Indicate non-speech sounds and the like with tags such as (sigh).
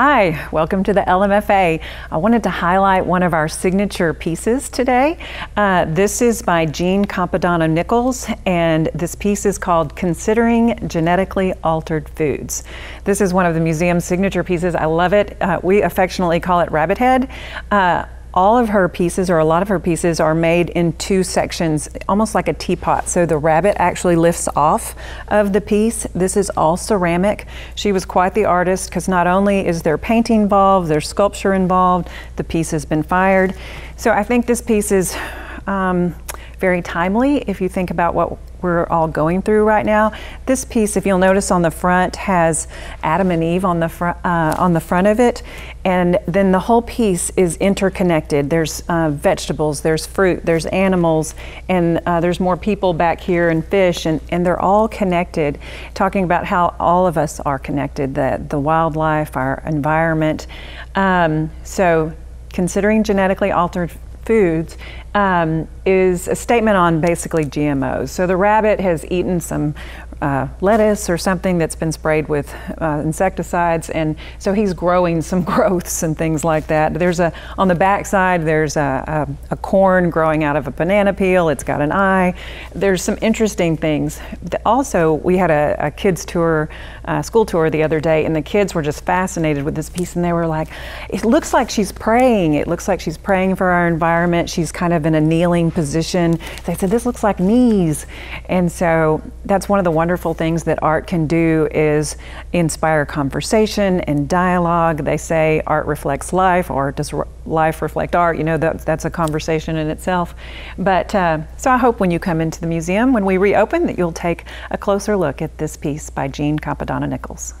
Hi, welcome to the LMFA. I wanted to highlight one of our signature pieces today. Uh, this is by Jean Cappadonna Nichols, and this piece is called Considering Genetically Altered Foods. This is one of the museum's signature pieces. I love it. Uh, we affectionately call it Rabbit Head. Uh, all of her pieces, or a lot of her pieces, are made in two sections, almost like a teapot. So the rabbit actually lifts off of the piece. This is all ceramic. She was quite the artist because not only is there painting involved, there's sculpture involved, the piece has been fired. So I think this piece is um, very timely if you think about what we're all going through right now. This piece, if you'll notice on the front, has Adam and Eve on the front uh, on the front of it, and then the whole piece is interconnected. There's uh, vegetables, there's fruit, there's animals, and uh, there's more people back here and fish, and, and they're all connected. Talking about how all of us are connected, the the wildlife, our environment. Um, so, considering genetically altered foods um, is a statement on basically GMOs. So the rabbit has eaten some uh, lettuce or something that's been sprayed with uh, insecticides, and so he's growing some (laughs) growths and things like that. There's a on the back side. There's a, a, a corn growing out of a banana peel. It's got an eye. There's some interesting things. Also, we had a, a kids tour, uh, school tour the other day, and the kids were just fascinated with this piece, and they were like, "It looks like she's praying. It looks like she's praying for our environment. She's kind of in a kneeling position." They said, "This looks like knees," and so that's one of the wonderful wonderful things that art can do is inspire conversation and dialogue. They say art reflects life, or does life reflect art? You know, that, that's a conversation in itself. But uh, so I hope when you come into the museum, when we reopen, that you'll take a closer look at this piece by Jean Cappadonna Nichols.